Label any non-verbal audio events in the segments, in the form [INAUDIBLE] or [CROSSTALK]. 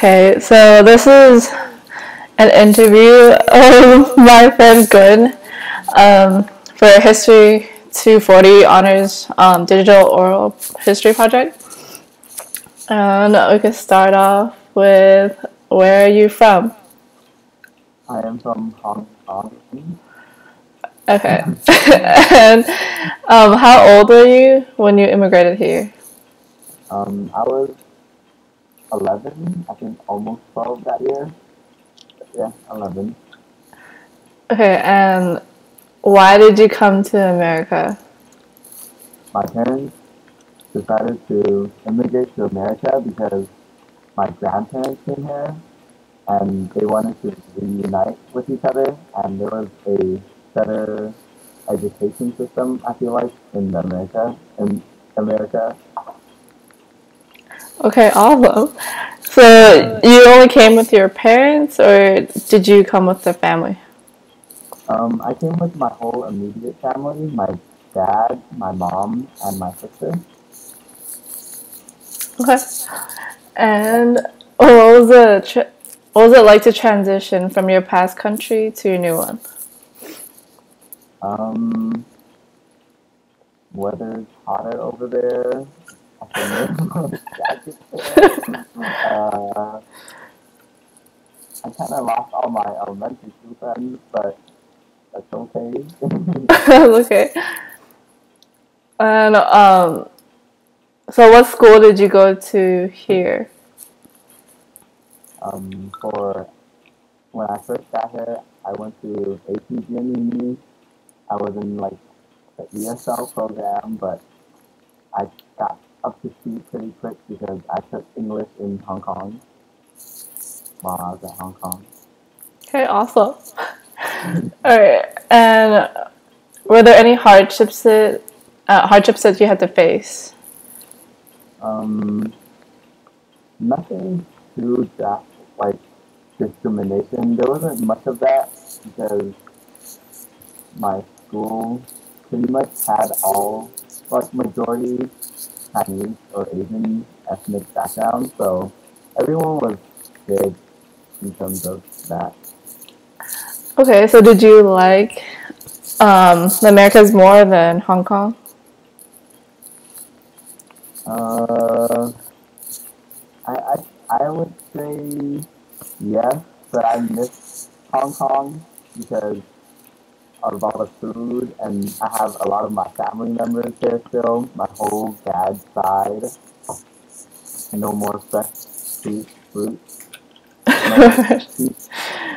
Okay, so this is an interview [LAUGHS] of my friend Good um, for History 240 Honors um, Digital Oral History Project. And we can start off with where are you from? I am from Hong Kong. Okay. [LAUGHS] and um, how old were you when you immigrated here? Um, I was 11, I think almost 12 that year. Yeah, 11. Okay, and why did you come to America? My parents decided to immigrate to America because my grandparents came here and they wanted to reunite with each other and there was a better education system I feel like in America in America. Okay, awesome. So you only came with your parents or did you come with the family? Um, I came with my whole immediate family, my dad, my mom, and my sister. Okay. And what was the what was it like to transition from your past country to your new one? Um, weather's hotter over there. [LAUGHS] I can wear jackets there. Uh, I kind of lost all my elementary school friends, but that's okay. [LAUGHS] okay. And um, so what school did you go to here? um, for when I first got here, I went to APGME. I was in like the ESL program, but I got up to speed pretty quick because I took English in Hong Kong while I was at Hong Kong. Okay, awesome. [LAUGHS] All right. And were there any hardships that uh, hardships that you had to face? Um, nothing too drastic, like discrimination. There wasn't much of that because my school pretty much had all, like, majority Chinese or Asian ethnic background, so everyone was good in terms of that. Okay, so did you like um, the Americas more than Hong Kong? Uh, I, I, I would say yes, but I miss Hong Kong because of all the food, and I have a lot of my family members there still. My whole dad's side. No more fresh fruit, [LAUGHS] fruit.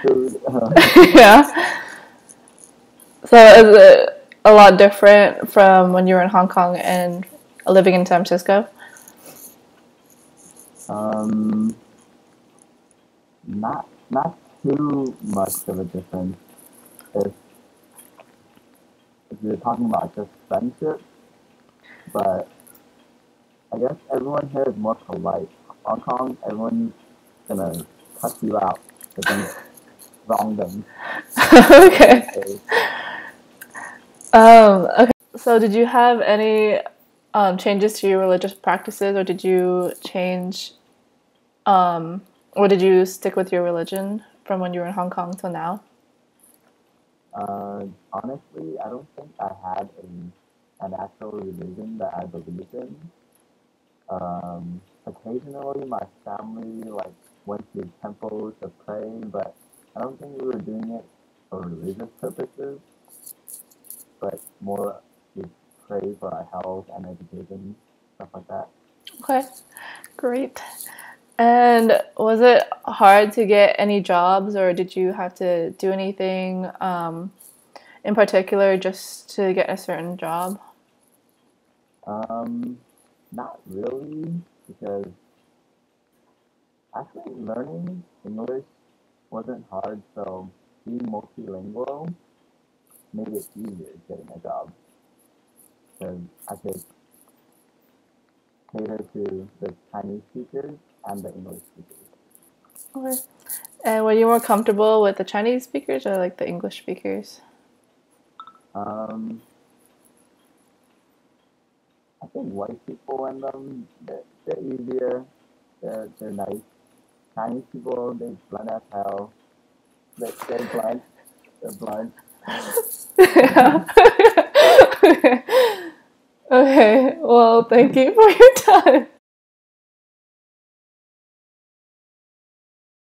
Food. yeah. So is it a lot different from when you were in Hong Kong and living in San Francisco? Um, not not too much of a difference. If if you're talking about just friendship, but I guess everyone here is more polite. Hong Kong, everyone's gonna cut you out if you [LAUGHS] wrong them. [LAUGHS] okay. Okay. Um, okay. So did you have any um, changes to your religious practices, or did you change, um, or did you stick with your religion from when you were in Hong Kong till now? Uh, honestly, I don't think I had a, an actual religion that I believed in. Um, occasionally, my family like went to temples to pray, but I don't think we were doing it for religious purposes, but more to pray for our health and education, stuff like that. Okay, great. And was it hard to get any jobs, or did you have to do anything um, in particular just to get a certain job? Um, not really, because actually learning English wasn't hard, so being multilingual made it easier getting a job. Because I could cater to the Chinese speakers and the English speakers. Okay. And were you more comfortable with the Chinese speakers or like the English speakers? Um, I think white people in them, they're, they're easier, they're, they're nice. Chinese people, they blunt as hell. They, they're blunt. They're blunt. [LAUGHS] yeah. [LAUGHS] okay. Well, thank you for your time.